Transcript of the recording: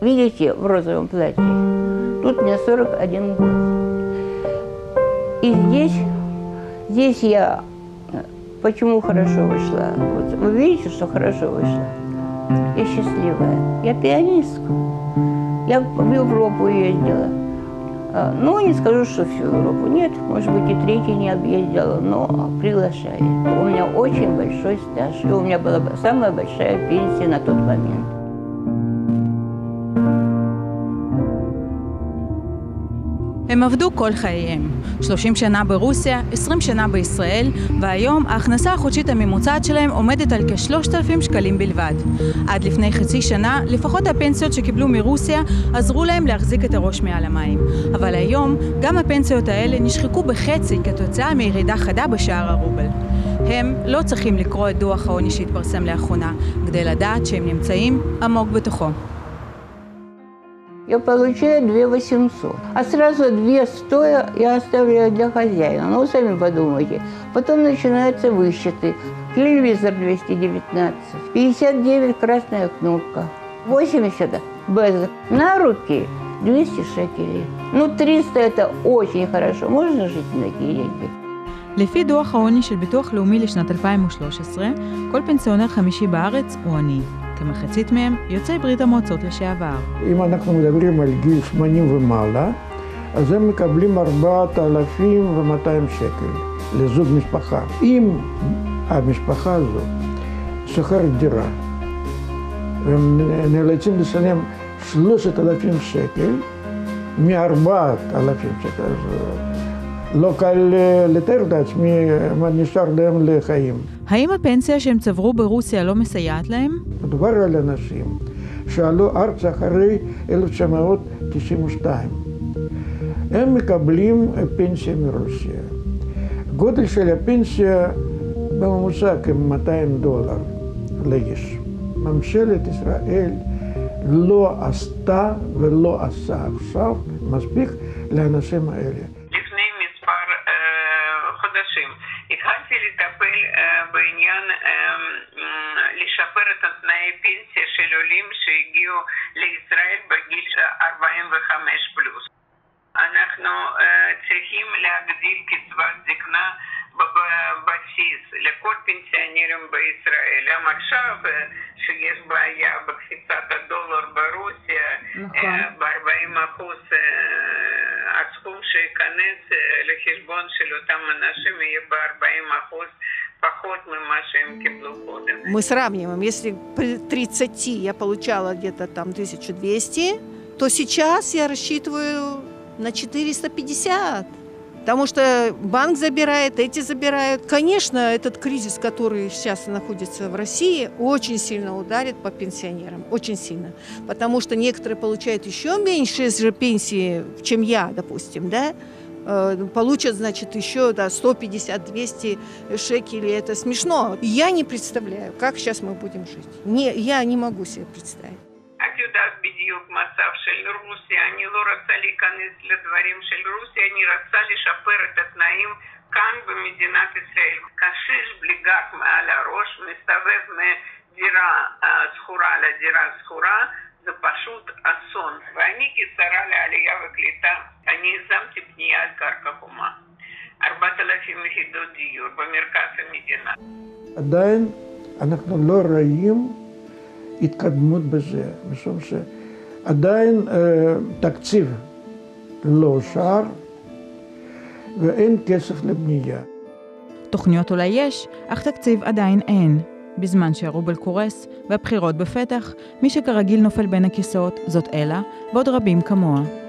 Видите, в розовом платье. Тут мне 41 год. И здесь, здесь я почему хорошо вышла? Вот вы видите, что хорошо вышла? Я счастливая. Я пианистка. Я в Европу ездила. А, Ну, не скажу, что всю Европу. Нет, может быть, и третий не объездила, но приглашает. У меня очень большой стаж. И у меня была бы самая большая пенсия на тот момент. הם עבדו כל חייהם, 30 שנה ברוסיה, 20 שנה בישראל, והיום ההכנסה החודשית הממוצעת שלהם עומדת על כ-3,000 שקלים בלבד. עד לפני חצי שנה, לפחות הפנסיות שקיבלו מרוסיה עזרו להם להחזיק את הראש מעל המים. אבל היום, גם הפנסיות האלה נשחקו בחצי כתוצאה מירידה חדה בשער הרובל. הם לא צריכים לקרוא את דוח העוני שהתפרסם לאחרונה, כדי לדעת שהם נמצאים עמוק בתוכו. Я получаю 2 800. А сразу 2 стоя я оставляю для хозяина. Ну, вы сами подумайте. Потом начинаются высчеты. Телевизор 219, 59 красная кнопка, 80 без. На руки 200 шекелей. Ну, 300 это очень хорошо. Можно жить на такие деньги? לפי דוח העוני של ביטוח לאומי לשנת 2013, כל פנסיונר חמישי בארץ הוא עני. כמחצית מהם יוצאי ברית המועצות לשעבר. אם אנחנו מדברים על גיל 80 ומעלה, אז הם מקבלים 4,200 שקל לזוג משפחה. אם המשפחה הזאת שוכרת דירה, והם נאלצים לשלם 3,000 שקל מ-4,000 שקל, אז לא קל לתאר את עצמי מה נשאר להם לחיים. האם הפנסיה שהם צברו ברוסיה לא מסייעת להם? מדובר על אנשים שעלו ארצה אחרי 1992. הם מקבלים פנסיה מרוסיה. גודל של הפנסיה בממוצע כ-200 דולר לאיש. ממשלת ישראל לא עשתה ולא עשה עכשיו מספיק לאנשים האלה. אה, אה, אה, לשפר את תנאי פנסיה של עולים שהגיעו לישראל בגיל 45 פלוס. אנחנו אה, צריכים להגדיל קצבת זקנה בבסיס לכל פנסיונרים בישראל. גם עכשיו אה, שיש בעיה בקפיצת הדולר ברוסיה, נכון. ב-40 אחוז הסכום שייכנס אה, לחשבון של אותם אנשים יהיה ב-40 поход мы машинки блоходим. Мы сравниваем. Если при 30 я получала где-то там 1200, то сейчас я рассчитываю на 450. Потому что банк забирает, эти забирают. Конечно, этот кризис, который сейчас находится в России, очень сильно ударит по пенсионерам. Очень сильно. Потому что некоторые получают еще меньше же пенсии, чем я, допустим, да? Э, Получат, значит, еще да, 150-200 шекелей. Это смешно. Я не представляю, как сейчас мы будем жить. Не, я не могу себе представить. את יודעת בדיוק מצב של רוסיה, אני לא רוצה להיכנס לדברים של רוסיה, אני רוצה לשפר את התנאים כאן במדינת ישראל. קשיש בלי גג מעל הראש מסתובב מדירה אה, שכורה לדירה שכורה, זה פשוט אסון. ואני כשרה לעלייה וקליטה, אני יזמתי בנייה על קרקע חומה. 4,000 יחידות דיור במרכז המדינה. עדיין אנחנו לא רואים התקדמות בזה, משום שעדיין אה, תקציב לא אושר ואין כסף לבנייה. תוכניות אולי יש, אך תקציב עדיין אין. בזמן שהרובל קורס והבחירות בפתח, מי שכרגיל נופל בין הכיסאות זאת אלה ועוד רבים כמוה.